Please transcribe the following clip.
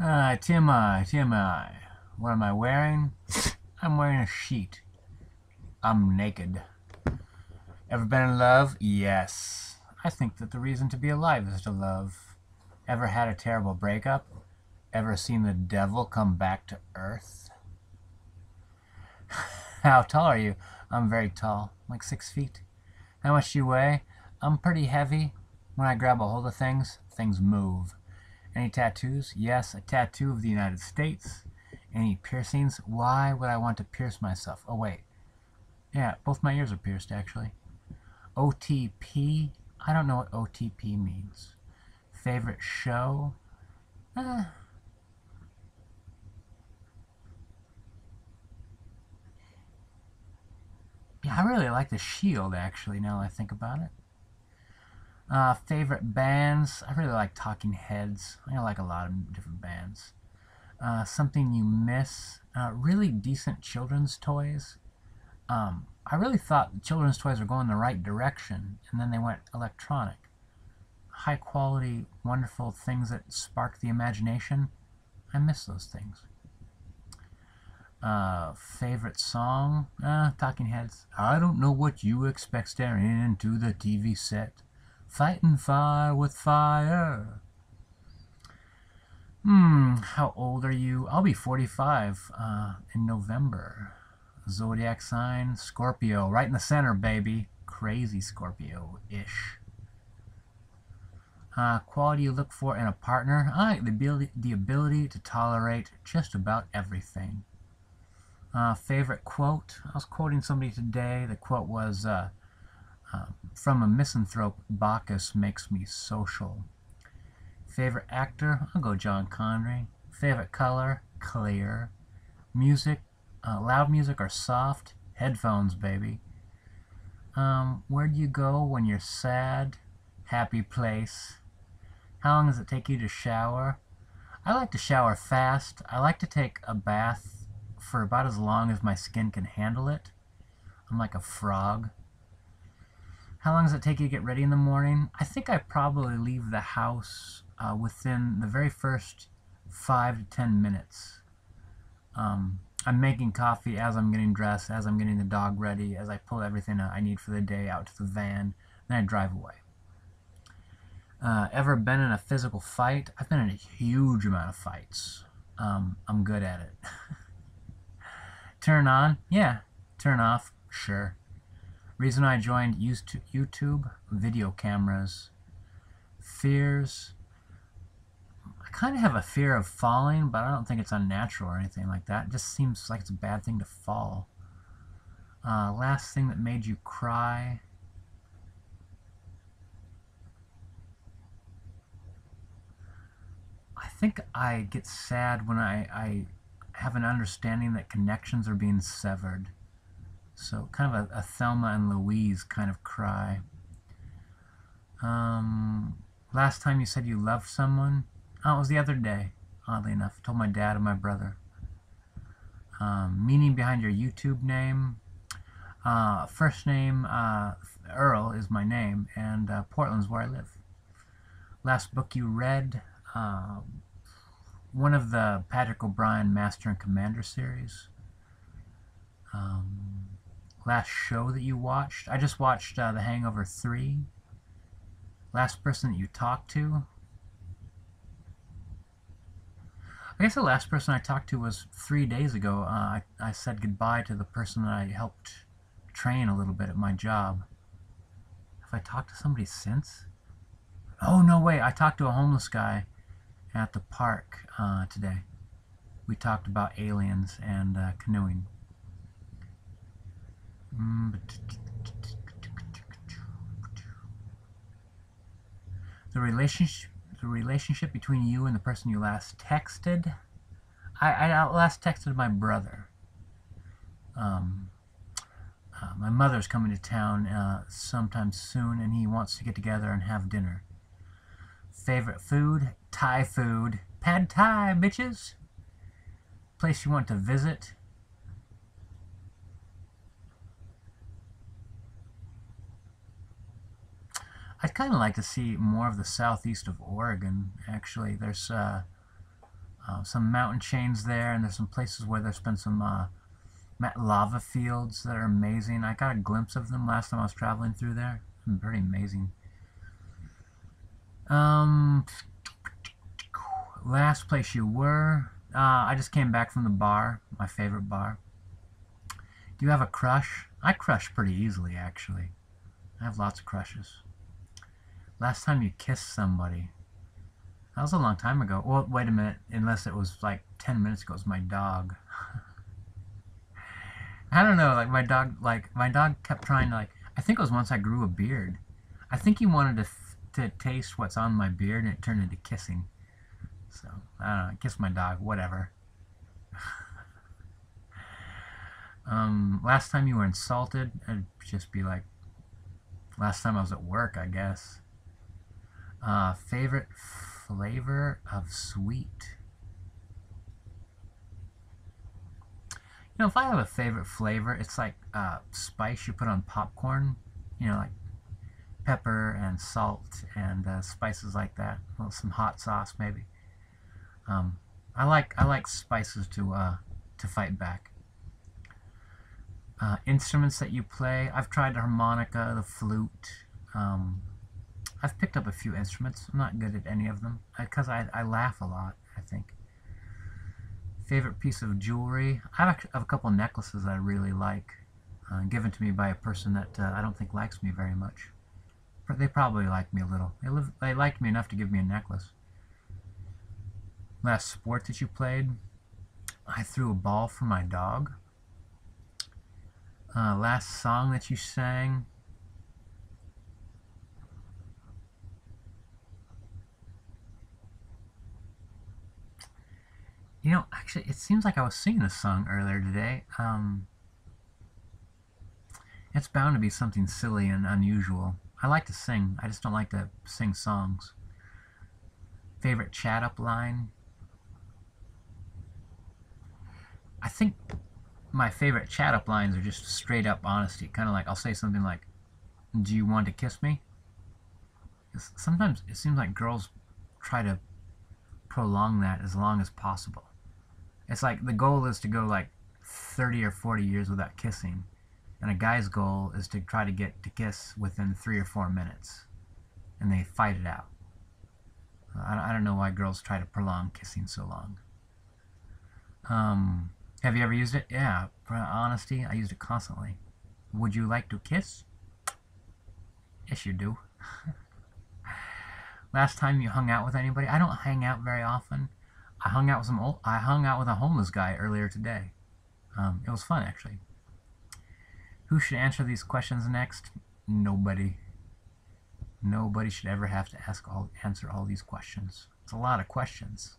Uh, TMI, TMI. What am I wearing? I'm wearing a sheet. I'm naked. Ever been in love? Yes. I think that the reason to be alive is to love. Ever had a terrible breakup? Ever seen the devil come back to earth? How tall are you? I'm very tall, like six feet. How much do you weigh? I'm pretty heavy. When I grab a hold of things, things move. Any tattoos? Yes, a tattoo of the United States. Any piercings? Why would I want to pierce myself? Oh, wait. Yeah, both my ears are pierced, actually. OTP? I don't know what OTP means. Favorite show? Uh, yeah, I really like The Shield, actually, now I think about it. Uh, favorite bands? I really like Talking Heads. I like a lot of different bands. Uh, something you miss? Uh, really decent children's toys. Um, I really thought children's toys were going the right direction, and then they went electronic. High quality, wonderful things that spark the imagination. I miss those things. Uh, favorite song? Uh, Talking Heads. I don't know what you expect staring into the TV set. Fighting fire with fire. Hmm, how old are you? I'll be 45 uh, in November. Zodiac sign, Scorpio. Right in the center, baby. Crazy Scorpio-ish. Uh, quality you look for in a partner? I like the ability, the ability to tolerate just about everything. Uh, favorite quote? I was quoting somebody today. The quote was, uh, from a misanthrope, Bacchus makes me social. Favorite actor? I'll go Sean Connery. Favorite color? Clear. Music? Uh, loud music or soft? Headphones, baby. Um, where do you go when you're sad? Happy place. How long does it take you to shower? I like to shower fast. I like to take a bath for about as long as my skin can handle it. I'm like a frog. How long does it take you to get ready in the morning? I think I probably leave the house uh, within the very first five to ten minutes. Um, I'm making coffee as I'm getting dressed, as I'm getting the dog ready, as I pull everything I need for the day out to the van, then I drive away. Uh, ever been in a physical fight? I've been in a huge amount of fights. Um, I'm good at it. Turn on? Yeah. Turn off? Sure. Reason I joined YouTube? Video cameras. Fears? I kind of have a fear of falling, but I don't think it's unnatural or anything like that. It just seems like it's a bad thing to fall. Uh, last thing that made you cry? I think I get sad when I, I have an understanding that connections are being severed. So kind of a, a Thelma and Louise kind of cry. Um, last time you said you loved someone? Oh, it was the other day, oddly enough. I told my dad and my brother. Um, meaning behind your YouTube name? Uh, first name, uh, Earl is my name, and uh, Portland's where I live. Last book you read? Uh, one of the Patrick O'Brian Master and Commander series. Um, last show that you watched? I just watched uh, The Hangover 3. Last person that you talked to? I guess the last person I talked to was three days ago. Uh, I, I said goodbye to the person that I helped train a little bit at my job. Have I talked to somebody since? Oh, no way. I talked to a homeless guy at the park uh, today. We talked about aliens and uh, canoeing. The relationship, the relationship between you and the person you last texted. I, I last texted my brother. Um, uh, my mother's coming to town uh, sometime soon, and he wants to get together and have dinner. Favorite food? Thai food. Pad Thai, bitches. Place you want to visit? I'd kind of like to see more of the southeast of Oregon, actually. There's uh, uh, some mountain chains there, and there's some places where there's been some uh, lava fields that are amazing. I got a glimpse of them last time I was traveling through there. Pretty amazing. Um, last place you were. Uh, I just came back from the bar, my favorite bar. Do you have a crush? I crush pretty easily, actually. I have lots of crushes. Last time you kissed somebody. That was a long time ago. Well, wait a minute. Unless it was like 10 minutes ago. It was my dog. I don't know. Like my dog, like my dog kept trying to like. I think it was once I grew a beard. I think he wanted to to taste what's on my beard, and it turned into kissing. So I don't know. Kiss my dog. Whatever. um, last time you were insulted, it'd just be like. Last time I was at work, I guess. Uh, favorite flavor of sweet. You know, if I have a favorite flavor, it's like uh, spice you put on popcorn. You know, like pepper and salt and uh, spices like that. Well, some hot sauce maybe. Um, I like I like spices to uh, to fight back. Uh, instruments that you play. I've tried the harmonica, the flute. Um, I've picked up a few instruments. I'm not good at any of them because I, I, laugh a lot, I think. Favorite piece of jewelry? I have a, couple necklaces I really like, uh, given to me by a person that uh, I don't think likes me very much. But They probably like me a little. They, live, they liked me enough to give me a necklace. Last sport that you played? I threw a ball for my dog. Uh, last song that you sang? You know, actually, it seems like I was singing a song earlier today. Um, it's bound to be something silly and unusual. I like to sing. I just don't like to sing songs. Favorite chat up line? I think my favorite chat up lines are just straight up honesty. Kind of like I'll say something like, Do you want to kiss me? Sometimes it seems like girls try to prolong that as long as possible. It's like the goal is to go like 30 or 40 years without kissing, and a guy's goal is to try to get to kiss within three or four minutes, and they fight it out. I don't know why girls try to prolong kissing so long. Um, have you ever used it? Yeah, for honesty, I used it constantly. Would you like to kiss? Yes, you do. Last time you hung out with anybody? I don't hang out very often. I hung out with some old, I hung out with a homeless guy earlier today. Um, it was fun actually. Who should answer these questions next? Nobody. Nobody should ever have to ask all answer all these questions. It's a lot of questions.